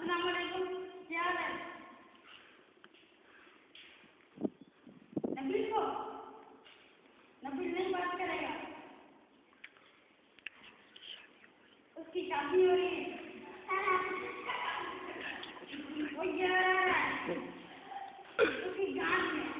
अस्सलाम क्या हाल है नबील को नबील नहीं बात करेगा उसकी शादी हो। रही है उसकी गांड में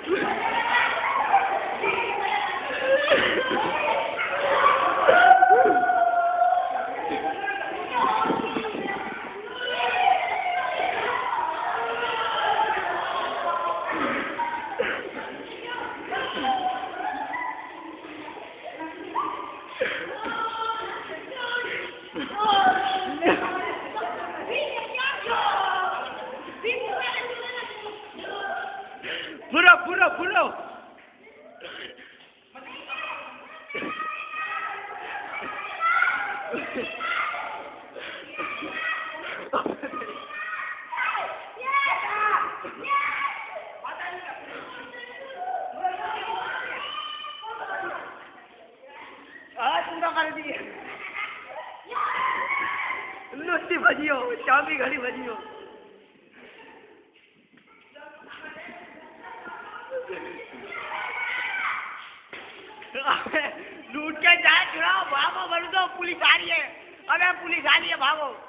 पूरा पूरा पूरा आज पूरा कर दिए लुट्टी भजी हो लूट के जाए चुनाव भागो बोल दो पुलिस आ रही है। अरे पुलिस आ रही है, भागो।